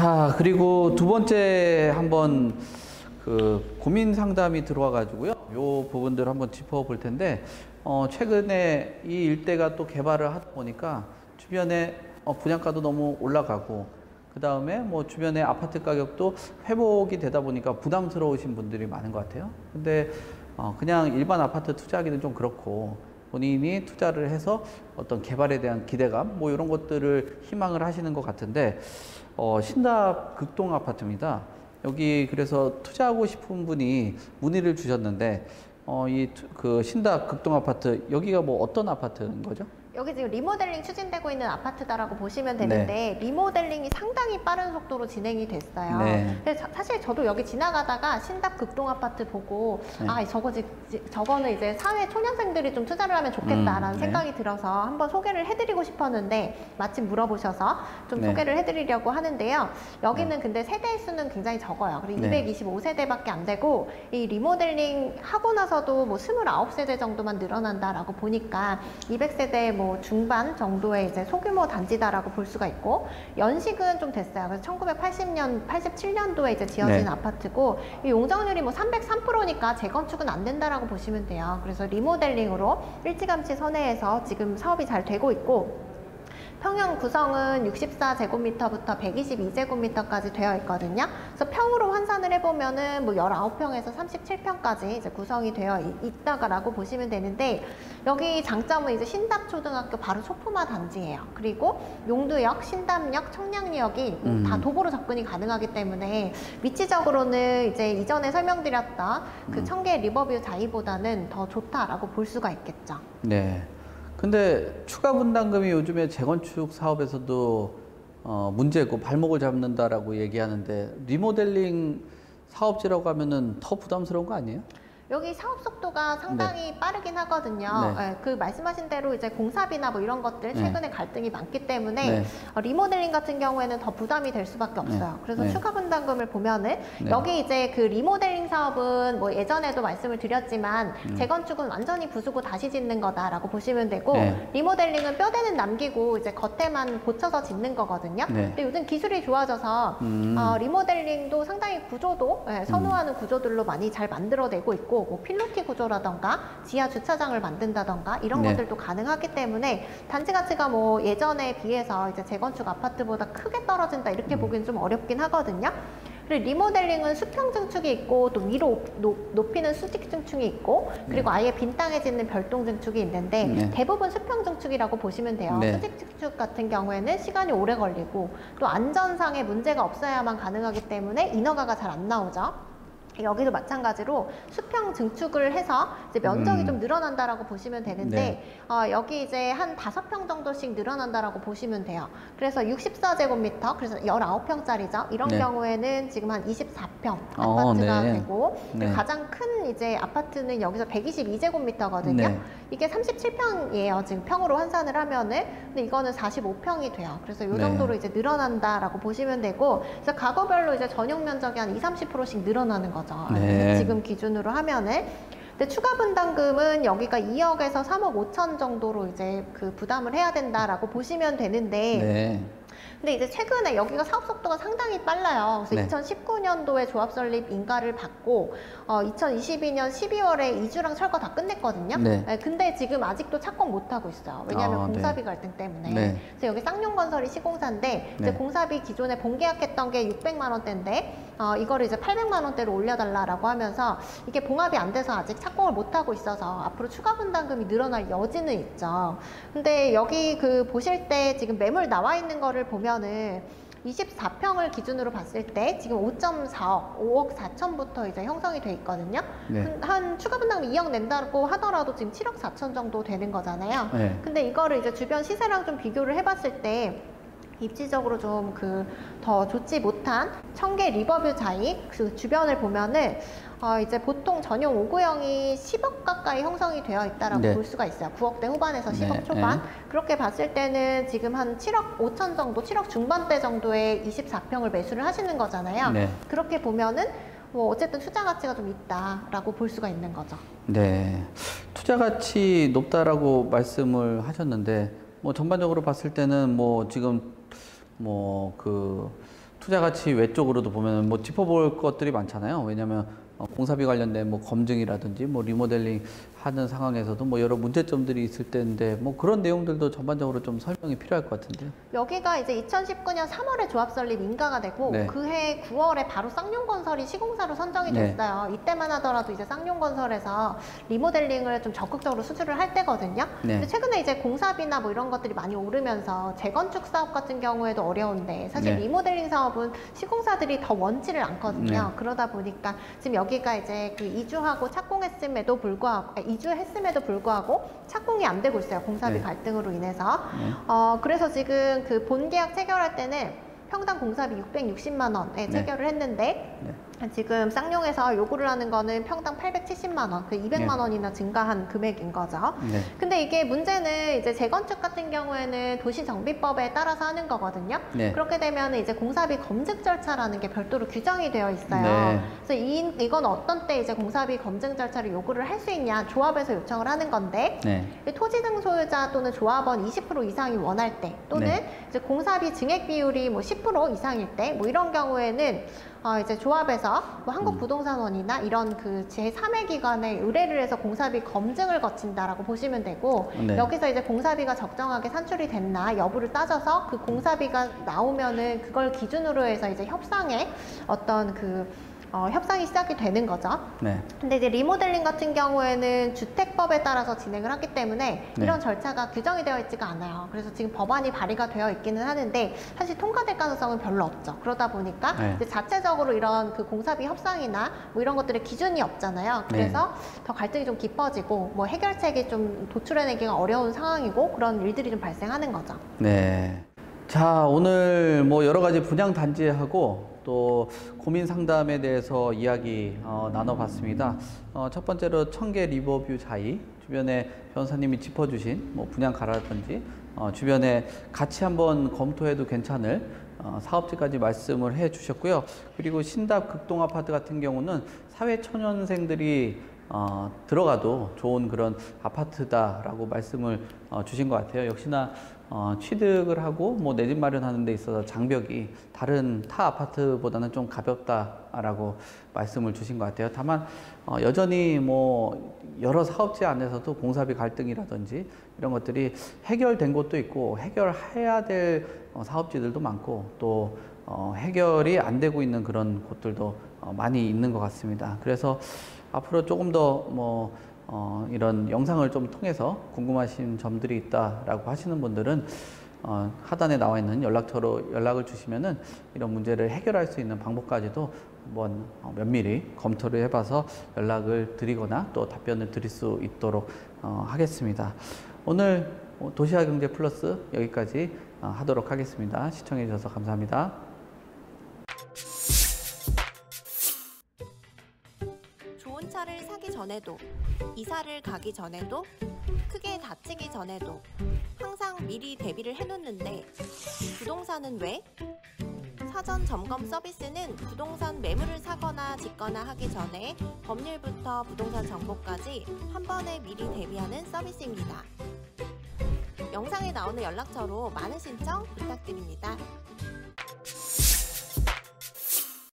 자, 그리고 두 번째 한번 그 고민 상담이 들어와 가지고요. 요 부분들 한번 짚어 볼 텐데, 어, 최근에 이 일대가 또 개발을 하다 보니까 주변에 어, 분양가도 너무 올라가고, 그 다음에 뭐 주변에 아파트 가격도 회복이 되다 보니까 부담스러우신 분들이 많은 것 같아요. 근데 어, 그냥 일반 아파트 투자하기는 좀 그렇고, 본인이 투자를 해서 어떤 개발에 대한 기대감, 뭐 이런 것들을 희망을 하시는 것 같은데, 어, 신답 극동 아파트입니다. 여기 그래서 투자하고 싶은 분이 문의를 주셨는데, 어, 이 그 신답 극동 아파트, 여기가 뭐 어떤 아파트인 거죠? 여기 지금 리모델링 추진되고 있는 아파트다라고 보시면 되는데 리모델링이 상당히 빠른 속도로 진행이 됐어요. 네. 그래서 자- 사실 저도 여기 지나가다가 신답 극동 아파트 보고 네. 아 저거 지- 지- 저거는 이제 사회 초년생들이 좀 투자를 하면 좋겠다라는 음, 네. 생각이 들어서 한번 소개를 해드리고 싶었는데 마침 물어보셔서 좀 네. 소개를 해드리려고 하는데요. 여기는 근데 세대 수는 굉장히 적어요. 그리고 네. 225세대밖에 안 되고 이 리모델링 하고 나서도 뭐 29세대 정도만 늘어난다라고 보니까 200세대 뭐 중반 정도의 이제 소규모 단지다라고 볼 수가 있고 연식은 좀 됐어요. 그래서 1980년, 87년도에 이제 지어진 네. 아파트고 이 용적률이 뭐 303%니까 재건축은 안 된다라고 보시면 돼요. 그래서 리모델링으로 일찌감치 선회해서 지금 사업이 잘 되고 있고 평형 구성은 64제곱미터부터 122제곱미터까지 되어 있거든요. 그래서 평으로 환산을 해보면은 뭐 19평에서 37평까지 이제 구성이 되어 이- 있다가라고 보시면 되는데 여기 장점은 이제 신답초등학교 바로 소품화 단지예요. 그리고 용두역, 신담역, 청량리역이 뭐 음. 다 도보로 접근이 가능하기 때문에 위치적으로는 이제 이전에 설명드렸던 그 음. 청계 리버뷰 자이보다는 더 좋다라고 볼 수가 있겠죠. 네. 근데 추가 분담금이 요즘에 재건축 사업에서도 어, 문제고 발목을 잡는다라고 얘기하는데 리모델링 사업지라고 하면은 더 부담스러운 거 아니에요? 여기 사업 속도가 상당히 빠르긴 하거든요. 네. 예, 그 말씀하신 대로 이제 공사비나 뭐 이런 것들 네. 최근에 갈등이 많기 때문에 네. 어, 리모델링 같은 경우에는 더 부담이 될 수밖에 없어요. 그래서 네. 추가 분담금을 보면은 네. 여기 이제 그 리모델링 사업은 뭐 예전에도 말씀을 드렸지만 음. 재건축은 완전히 부수고 다시 짓는 거다라고 보시면 되고 네. 리모델링은 뼈대는 남기고 이제 겉에만 고쳐서 짓는 거거든요. 네. 근데 요즘 기술이 좋아져서 음. 어, 리모델링도 상당히 구조도 예, 선호하는 구조들로 많이 잘 만들어내고 있고 뭐 필로티 구조라던가 지하 주차장을 만든다던가 이런 네. 것들도 가능하기 때문에 단지 가치가 뭐 예전에 비해서 이제 재건축 아파트보다 크게 떨어진다 이렇게 음. 보기는 좀 어렵긴 하거든요. 그리고 리모델링은 수평 증축이 있고 또 위로 높- 높이는 수직 증축이 있고 그리고 아예 빈 땅에 짓는 별동 증축이 있는데 네. 대부분 수평 증축이라고 보시면 돼요. 네. 수직 증축 같은 경우에는 시간이 오래 걸리고 또 안전상의 문제가 없어야만 가능하기 때문에 인허가가 잘 안 나오죠. 여기도 마찬가지로 수평 증축을 해서 이제 면적이 음. 좀 늘어난다라고 보시면 되는데 네. 어, 여기 이제 한 다섯 평 정도씩 늘어난다라고 보시면 돼요. 그래서 64제곱미터, 그래서 19평짜리죠. 이런 네. 경우에는 지금 한 24평 어, 아파트가 네. 되고 네. 가장 큰 이제 아파트는 여기서 122제곱미터거든요. 네. 이게 37평이에요. 지금 평으로 환산을 하면은. 근데 이거는 45평이 돼요. 그래서 이 네. 정도로 이제 늘어난다라고 보시면 되고, 그래서 가구별로 이제 전용 면적이 한 20, 30%씩 늘어나는 거죠. 네. 지금 기준으로 하면은. 근데 추가 분담금은 여기가 2억에서 3억 5천 정도로 이제 그 부담을 해야 된다라고 보시면 되는데, 네. 근데 이제 최근에 여기가 사업 속도가 상당히 빨라요. 그래서 네. 2019년도에 조합 설립 인가를 받고 어, 2022년 12월에 이주랑 철거 다 끝냈거든요. 네. 근데 지금 아직도 착공 못 하고 있어요. 왜냐하면 아, 네. 공사비 갈등 때문에. 네. 그래서 여기 쌍용건설이 시공사인데 이제 네. 공사비 기존에 본계약했던 게 600만 원대인데 어, 이거를 이제 800만 원대로 올려달라라고 하면서 이게 봉합이 안 돼서 아직 착공을 못 하고 있어서 앞으로 추가 분담금이 늘어날 여지는 있죠. 근데 여기 그 보실 때 지금 매물 나와 있는 거를 보면은 24평을 기준으로 봤을 때 지금 5.4억, 5억 4천부터 이제 형성이 돼 있거든요. 네. 한, 한 추가 분담금 2억 낸다고 하더라도 지금 7억 4천 정도 되는 거잖아요. 네. 근데 이거를 이제 주변 시세랑 좀 비교를 해봤을 때 입지적으로 좀 그 더 좋지 못한 청계 리버뷰 자이 그 주변을 보면은 어 이제 보통 전용 5구형이 10억 가까이 형성이 되어 있다라고 네. 볼 수가 있어요. 9억대 후반에서 10억 네, 초반. 그렇게 봤을 때는 지금 한 7억 5천 정도, 7억 중반대 정도의 24평을 매수를 하시는 거잖아요. 네. 그렇게 보면은 뭐 어쨌든 투자 가치가 좀 있다라고 볼 수가 있는 거죠. 네. 투자 가치 높다라고 말씀을 하셨는데 뭐 전반적으로 봤을 때는 뭐 지금 뭐 그 투자 가치 외쪽으로도 보면 뭐 짚어볼 것들이 많잖아요. 왜냐하면 어, 공사비 관련된 뭐 검증이라든지 뭐 리모델링 하는 상황에서도 뭐 여러 문제점들이 있을 때인데 뭐 그런 내용들도 전반적으로 좀 설명이 필요할 것 같은데요. 여기가 이제 2019년 3월에 조합 설립 인가가 되고 네. 그해 9월에 바로 쌍용건설이 시공사로 선정이 네. 됐어요. 이때만 하더라도 이제 쌍용건설에서 리모델링을 좀 적극적으로 수주를 할 때거든요. 네. 근데 최근에 이제 공사비나 뭐 이런 것들이 많이 오르면서 재건축 사업 같은 경우에도 어려운데 사실 네. 리모델링 사업은 시공사들이 더 원치를 않거든요. 네. 그러다 보니까 지금 여기가 이제 그 이주하고 착공했음에도 불구하고 아, 이주했음에도 불구하고 착공이 안 되고 있어요. 공사비 네. 갈등으로 인해서. 네. 어, 그래서 지금 그 본계약 체결할 때는 평당 공사비 660만 원에 네. 체결을 했는데 네. 지금 쌍용에서 요구를 하는 거는 평당 870만 원, 그 200만 네. 원이나 증가한 금액인 거죠. 네. 근데 이게 문제는 이제 재건축 같은 경우에는 도시정비법에 따라서 하는 거거든요. 네. 그렇게 되면 이제 공사비 검증 절차라는 게 별도로 규정이 되어 있어요. 네. 그래서 이, 이건 어떤 때 이제 공사비 검증 절차를 요구를 할 수 있냐 조합에서 요청을 하는 건데 네. 토지 등 소유자 또는 조합원 20% 이상이 원할 때 또는 네. 이제 공사비 증액 비율이 뭐10% 이상일 때 뭐 이런 경우에는 어 이제 조합에서 뭐 음. 한국부동산원이나 이런 그 제3의 기관에 의뢰를 해서 공사비 검증을 거친다라고 보시면 되고 네. 여기서 이제 공사비가 적정하게 산출이 됐나 여부를 따져서 그 공사비가 나오면은 그걸 기준으로 해서 이제 협상에 어떤 그 어, 협상이 시작이 되는 거죠. 네. 근데 이제 리모델링 같은 경우에는 주택법에 따라서 진행을 하기 때문에 네. 이런 절차가 규정이 되어 있지가 않아요. 그래서 지금 법안이 발의가 되어 있기는 하는데 사실 통과될 가능성은 별로 없죠. 그러다 보니까 네. 자체적으로 이런 그 공사비 협상이나 뭐 이런 것들의 기준이 없잖아요. 네. 그래서 더 갈등이 좀 깊어지고 뭐 해결책이 좀 도출해내기가 어려운 상황이고 그런 일들이 좀 발생하는 거죠. 네. 자, 오늘 뭐 여러 가지 분양 단지하고 또 고민 상담에 대해서 이야기 어, 나눠봤습니다. 어, 첫 번째로 청계 리버뷰 자이 주변에 변호사님이 짚어주신 뭐 분양가라든지 어, 주변에 같이 한번 검토해도 괜찮을 어, 사업지까지 말씀을 해 주셨고요. 그리고 신답 극동 아파트 같은 경우는 사회 초년생들이 어, 들어가도 좋은 그런 아파트다라고 말씀을 어, 주신 것 같아요. 역시나 어, 취득을 하고 뭐 내 집 마련하는 데 있어서 장벽이 다른 타 아파트보다는 좀 가볍다라고 말씀을 주신 것 같아요. 다만 어, 여전히 뭐 여러 사업지 안에서도 공사비 갈등이라든지 이런 것들이 해결된 곳도 있고 해결해야 될 어, 사업지들도 많고 또 어, 해결이 안 되고 있는 그런 곳들도 어, 많이 있는 것 같습니다. 그래서 앞으로 조금 더뭐 어, 이런 영상을 좀 통해서 궁금하신 점들이 있다라고 하시는 분들은 어, 하단에 나와 있는 연락처로 연락을 주시면은 이런 문제를 해결할 수 있는 방법까지도 한번 어, 면밀히 검토를 해봐서 연락을 드리거나 또 답변을 드릴 수 있도록 어, 하겠습니다. 오늘 어, 도시화 경제 플러스 여기까지 어, 하도록 하겠습니다. 시청해 주셔서 감사합니다. 전에도, 이사를 가기 전에도, 크게 다치기 전에도 항상 미리 대비를 해놓는데 부동산은 왜? 사전 점검 서비스는 부동산 매물을 사거나 짓거나 하기 전에 법률부터 부동산 정보까지 한 번에 미리 대비하는 서비스입니다. 영상에 나오는 연락처로 많은 신청 부탁드립니다.